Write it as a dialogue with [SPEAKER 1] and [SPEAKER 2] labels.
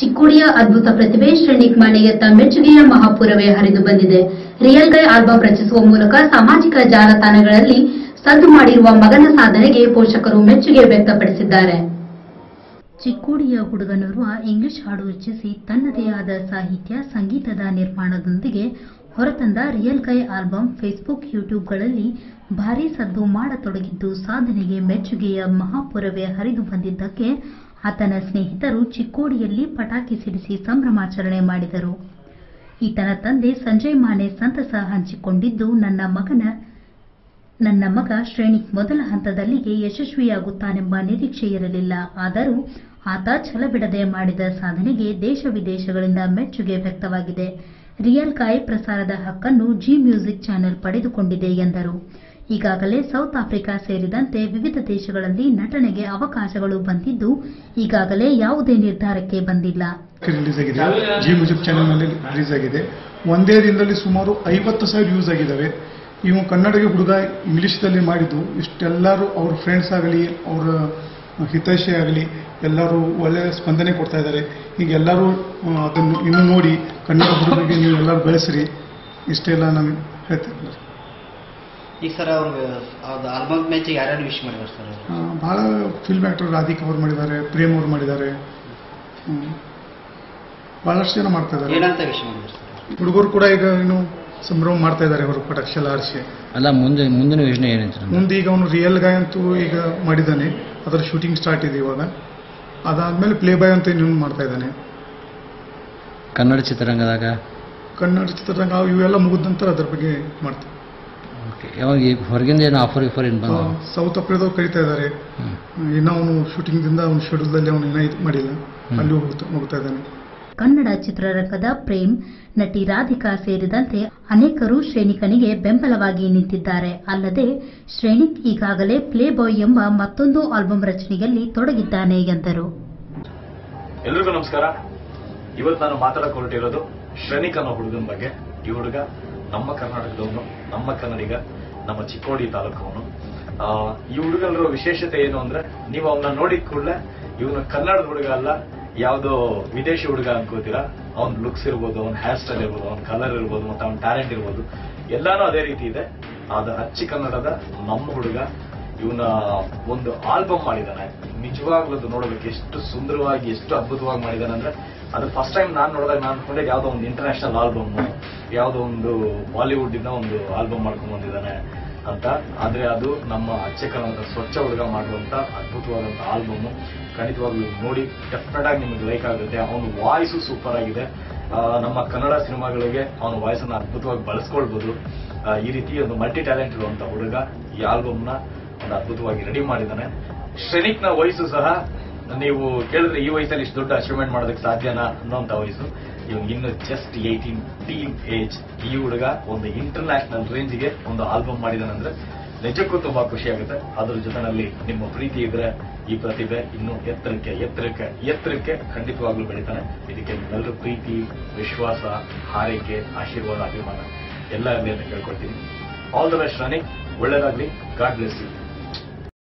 [SPEAKER 1] ಚಿಕ್ಕೋಡಿಯ ಅದ್ಭುತ ಪ್ರತಿಭೆ ಶ್ರೇಣಿಕ್ ಮಾಣಿಯತ್ತ ಮೆಚ್ಚುಗೆಯ ಮಹಾಪುರವೇ ಹರಿದು ಬಂದಿದೆ. ರಿಯಲ್ ಗೈ ಆಲ್ಬಮ್ ರಚಿಸುವ ಮೂಲಕ ಸಾಮಾಜಿಕ ಜಾಲತಾಣಗಳಲ್ಲಿ ಸದ್ದು ಮಾಡಿರುವ ಮಗನ ಸಾಧನೆಗೆ ಪೋಷಕರು ಮೆಚ್ಚುಗೆ ವ್ಯಕ್ತಪಡಿಸಿದ್ದಾರೆ. ಚಿಕ್ಕೋಡಿಯ ಹುಡುಗನೋರ್ವ ಇಂಗ್ಲಿಷ್ ಹಾಡು ರಚಿಸಿ ತನ್ನದೇ ಆದ ಸಾಹಿತ್ಯ, ಸಂಗೀತದ ನಿರ್ಮಾಣದೊಂದಿಗೆ ಹೊರತಂದ ರಿಯಲ್ ಕೈ ಆಲ್ಬಮ್ ಫೇಸ್ಬುಕ್ ಯೂಟ್ಯೂಬ್ಗಳಲ್ಲಿ ಭಾರೀ ಸದ್ದು ಮಾಡತೊಡಗಿದ್ದು ಸಾಧನೆಗೆ ಮೆಚ್ಚುಗೆಯ ಮಹಾಪುರವೇ ಹರಿದು ಬಂದಿದ್ದಕ್ಕೆ ಆತನ ಸ್ನೇಹಿತರು ಚಿಕ್ಕೋಡಿಯಲ್ಲಿ ಪಟಾಕಿ ಸಿಡಿಸಿ ಸಂಭ್ರಮಾಚರಣೆ ಮಾಡಿದರು. ಈತನ ತಂದೆ ಸಂಜಯ್ ಮಾನೆ ಸಂತಸ ಹಂಚಿಕೊಂಡಿದ್ದು, ನನ್ನ ಮಗನ, ನನ್ನ ಮಗ ಶ್ರೇಣಿ ಮೊದಲ ಹಂತದಲ್ಲಿಗೆ ಯಶಸ್ವಿಯಾಗುತ್ತಾನೆಂಬ ನಿರೀಕ್ಷೆ ಇರಲಿಲ್ಲ. ಆದರೂ ಆತ ಛಲಬಿಡದೆ ಮಾಡಿದ ಸಾಧನೆಗೆ ದೇಶ ವಿದೇಶಗಳಿಂದ ಮೆಚ್ಚುಗೆ ವ್ಯಕ್ತವಾಗಿದೆ. ರಿಯಲ್ ಕಾಯ್ ಪ್ರಸಾರದ ಹಕ್ಕನ್ನು ಜಿ ಮ್ಯೂಸಿಕ್ ಚಾನೆಲ್ ಪಡೆದುಕೊಂಡಿದೆ ಎಂದರು. ಈಗಾಗಲೇ ಸೌತ್ ಆಫ್ರಿಕಾ ಸೇರಿದಂತೆ ವಿವಿಧ ದೇಶಗಳಲ್ಲಿ ನಟನೆಗೆ ಅವಕಾಶಗಳು ಬಂದಿದ್ದು, ಈಗಾಗಲೇ ಯಾವುದೇ ನಿರ್ಧಾರಕ್ಕೆ ಬಂದಿಲ್ಲ.
[SPEAKER 2] ರಿಲೀಸ್ ಆಗಿದೆ. ಜಿ ಮ್ಯೂಸಿಕ್ ಚಾನೆಲ್ ರಿಲೀಸ್ ಒಂದೇ ದಿನದಲ್ಲಿ ಸುಮಾರು ಐವತ್ತು ಸಾವಿರ ಯೂಸ್ ಆಗಿದ್ದಾವೆ. ಇವು ಕನ್ನಡಿಗ ಹುಡುಗ ಇಂಗ್ಲಿಷ್ದಲ್ಲಿ ಮಾಡಿದ್ದು, ಇಷ್ಟೆಲ್ಲರೂ ಅವ್ರ ಫ್ರೆಂಡ್ಸ್ ಆಗಲಿ, ಅವರ ಹಿತೈಷಿ ಆಗಲಿ, ಎಲ್ಲರೂ ಒಳ್ಳೆಯ ಸ್ಪಂದನೆ ಕೊಡ್ತಾ ಇದ್ದಾರೆ. ಈಗ ಎಲ್ಲರೂ ಅದನ್ನು ಇನ್ನು ನೋಡಿ ಕನ್ನಡ ಹುಡುಗರಿಗೆ ನೀವು ಎಲ್ಲರೂ ಬೆಳೆಸಿರಿ. ಇಷ್ಟೆಲ್ಲ ನಾನು ಹೇಳ್ತೀನಿ
[SPEAKER 3] ಈಗ ಸರ್ ಅವ್ರಿಗೆ ಅವ್ರದ್ದು ಆಲ್ಬಮ್ ಮ್ಯಾಚ್ ಯಾರ್ಯಾರು ವಿಶ್ ಮಾಡಿದಾರೆ ಸರ್?
[SPEAKER 2] ಬಹಳ ಫಿಲ್ಮ್ ಆಕ್ಟರ್ ರಾಧಿಕ್ ಅವ್ರು ಮಾಡಿದ್ದಾರೆ ಪ್ರೇಮ್ ಅವ್ರು ಮಾಡಿದ್ದಾರೆ. ಭಾಳಷ್ಟು ಬಹಳಷ್ಟು ಜನ ಮಾಡ್ತಾ ಇದ್ದಾರೆ.
[SPEAKER 3] ಏನಂತ ವಿಶ್
[SPEAKER 2] ಹುಡುಗರು ಕೂಡ ಈಗ ಏನು ಸಂಭ್ರಮ ಮಾಡ್ತಾ ಇದ್ದಾರೆ ಅವರು ಪಟಾಕ್ಷಲ ಎಲ್ಲ ಹಾರಿಸಿ
[SPEAKER 4] ಅಲ್ಲ ಮುಂದೆ ಮುಂದಿನ ಯೋಜನೆ ಏನಂತ
[SPEAKER 2] ಮುಂದೆ ಈಗ ಅವನು ರಿಯಲ್ ಗಾಯ್ ಅಂತೂ ಈಗ ಮಾಡಿದ್ದಾನೆ. ಅದರ ಶೂಟಿಂಗ್ ಸ್ಟಾರ್ಟ್ ಇದೆ ಇವಾಗ. ಅದಾದ್ಮೇಲೆ ಪ್ಲೇ ಬಾಯ್ ಅಂತ ಇನ್ನೊಂದು ಮಾಡ್ತಾ ಇದ್ದಾನೆ.
[SPEAKER 4] ಕನ್ನಡ ಚಿತ್ರರಂಗದಾಗ?
[SPEAKER 2] ಕನ್ನಡ ಚಿತ್ರರಂಗ ಇವೆಲ್ಲ ಮುಗಿದ ನಂತರ ಅದ್ರ ಬಗ್ಗೆ ಮಾಡ್ತಾರೆ
[SPEAKER 4] ಓಕೆ ಯಾವಾಗ ಈಗ ಹೊರಗಿಂದ ಏನು ಆಫರ್ ಗಿಫರ್ ಏನು ಬಂದ
[SPEAKER 2] ಸೌತ್ ಆಫ್ರಿಕಾದವ್ರು ಕರಿತಾ ಇದ್ದಾರೆ. ಇನ್ನೂ ಅವನು ಶೂಟಿಂಗ್ದಿಂದ ಅವನು ಶೆಡ್ಯೂಲ್ದಲ್ಲಿ ಅವನು ಇನ್ನೂ ಇದು ಮಾಡಿಲ್ಲ. ಅಲ್ಲಿ ಹೋಗ್ತಾ ಹೋಗ್ತಾ ಇದ್ದಾನೆ.
[SPEAKER 1] ಕನ್ನಡ ಚಿತ್ರರಂಗದ ಪ್ರೇಮ್ ನಟಿ ರಾಧಿಕಾ ಸೇರಿದಂತೆ ಅನೇಕರು ಶ್ರೇಣಿಕನಿಗೆ ಬೆಂಬಲವಾಗಿ ನಿಂತಿದ್ದಾರೆ. ಅಲ್ಲದೆ ಶ್ರೇಣಿಕ್ ಈಗಾಗಲೇ ಪ್ಲೇ ಬಾಯ್ ಎಂಬ ಮತ್ತೊಂದು ಆಲ್ಬಂ ರಚನೆಯಲ್ಲಿ ತೊಡಗಿದ್ದಾನೆ ಎಂದರು.
[SPEAKER 5] ಎಲ್ರಿಗೂ ನಮಸ್ಕಾರ. ಇವತ್ತು ನಾನು ಮಾತಾಡಕ್ಕೆ ಹೊರಟಿರೋದು ಶ್ರನಿಕ್ ಅನ್ನೋ ಹುಡುಗನ ಬಗ್ಗೆ, ಈ ಹುಡುಗ ನಮ್ಮ ಕರ್ನಾಟಕದವನು, ನಮ್ಮ ಕನ್ನಡಿಗ, ನಮ್ಮ ಚಿಕ್ಕೋಡಿ ತಾಲೂಕವನು. ಈ ಹುಡುಗನರ ವಿಶೇಷತೆ ಏನು ಅಂದ್ರೆ, ನೀವು ಅವನ್ನ ನೋಡಿದ ಕೂಡಲೇ ಇವನು ಕನ್ನಡದ ಹುಡುಗ ಅಲ್ಲ, ಯಾವುದೋ ವಿದೇಶಿ ಹುಡುಗ ಅನ್ಕೋತೀರಾ? ಅವ್ನ ಲುಕ್ಸ್ ಇರ್ಬೋದು, ಅವ್ನ ಹೇರ್ ಸ್ಟೈಲ್ ಇರ್ಬೋದು, ಅವ್ನ ಕಲರ್ ಇರ್ಬೋದು, ಮತ್ತೆ ಅವ್ನ ಟ್ಯಾಲೆಂಟ್ ಇರ್ಬೋದು. ಎಲ್ಲಾನು ಅದೇ ರೀತಿ ಇದೆ. ಆದ ಅಚ್ಚಿ ಕನ್ನಡದ ನಮ್ಮ ಹುಡುಗ ಇವನ ಒಂದು ಆಲ್ಬಮ್ ಮಾಡಿದಾನೆ. ನಿಜವಾಗ್ಲೂ ಅದು ನೋಡಬೇಕು ಎಷ್ಟು ಸುಂದರವಾಗಿ, ಎಷ್ಟು ಅದ್ಭುತವಾಗಿ ಮಾಡಿದಾನೆ ಅಂದ್ರೆ, ಅದು ಫಸ್ಟ್ ಟೈಮ್ ನಾನು ನೋಡಿದಾಗ ನಾನು ಅನ್ಕೊಂಡೆ ಯಾವ್ದೋ ಒಂದು ಇಂಟರ್ನ್ಯಾಷನಲ್ ಆಲ್ಬಮ್ ಯಾವ್ದೋ ಒಂದು ಬಾಲಿವುಡ್ ಇಂದ ಒಂದು ಆಲ್ಬಮ್ ಮಾಡ್ಕೊಂಡ್ ಬಂದಿದ್ದಾನೆ ಅಂತ. ಆದ್ರೆ ಅದು ನಮ್ಮ ಅಚ್ಚೆ ಸ್ವಚ್ಛ ಹುಡುಗ ಮಾಡುವಂತ ಅದ್ಭುತವಾದಂತ ಆಲ್ಬಮ್ ಖಂಡಿತವಾಗ್ಲೂ ನೋಡಿ ಡೆಫಿನೆಟ್ ಆಗಿ ನಿಮಗೆ ಲೈಕ್ ಆಗುತ್ತೆ. ಅವನ ವಾಯ್ಸು ಸೂಪರ್ ಆಗಿದೆ. ನಮ್ಮ ಕನ್ನಡ ಸಿನಿಮಾಗಳಿಗೆ ಅವನ ವಾಯ್ಸ್ ಅನ್ನ ಅದ್ಭುತವಾಗಿ ಬಳಸ್ಕೊಳ್ಬಹುದು ಈ ರೀತಿ ಒಂದು ಮಲ್ಟಿ ಟ್ಯಾಲೆಂಟ್ ಇರುವಂತ ಹುಡುಗ ಈ ಆಲ್ಬಮ್ನ ಅದ್ಭುತವಾಗಿ ರೆಡಿ ಮಾಡಿದ್ದಾನೆ. ಶ್ರೇಣಿಕ್ನ ವಯಸ್ಸು ಸಹ ನೀವು ಕೇಳಿದ್ರೆ ಈ ವಯಸ್ಸಲ್ಲಿ ಇಷ್ಟು ದೊಡ್ಡ ಅಚೀವ್ಮೆಂಟ್ ಮಾಡೋದಕ್ಕೆ ಸಾಧ್ಯನಾ ಅನ್ನೋಂತ ವಯಸ್ಸು. ಇವ್ ಇನ್ನು ಜಸ್ಟ್ ಏಯ್ಟೀನ್ ಟೀನ್ ಏಜ್ ಈ ಹುಡುಗ ಒಂದು ಇಂಟರ್ನ್ಯಾಷನಲ್ ರೇಂಜ್ಗೆ ಒಂದು ಆಲ್ಬಮ್ ಮಾಡಿದಾನಂದ್ರೆ ನಿಜಕ್ಕೂ ತುಂಬಾ ಖುಷಿ ಆಗುತ್ತೆ. ಅದ್ರ ಜೊತೆನಲ್ಲಿ ನಿಮ್ಮ ಪ್ರೀತಿ ಇದ್ರೆ ಈ ಪ್ರತಿಭೆ ಇನ್ನು ಎತ್ತರಕ್ಕೆ ಎತ್ತರಕ್ಕೆ ಎತ್ತರಕ್ಕೆ ಖಂಡಿತವಾಗ್ಲೂ ಬೆಳಿತಾನೆ. ಇದಕ್ಕೆ ನಿಮ್ಮೆಲ್ಲರೂ ಪ್ರೀತಿ, ವಿಶ್ವಾಸ, ಹಾರೈಕೆ, ಆಶೀರ್ವಾದ, ಅಭಿಮಾನ ಎಲ್ಲ ಅಂತ ಕೇಳ್ಕೊಳ್ತೀನಿ. ಆಲ್ ದ ಬೆಸ್ಟ್ ರನಿಂಗ್ ಒಳ್ಳೇದಾಗ್ಲಿ. God bless you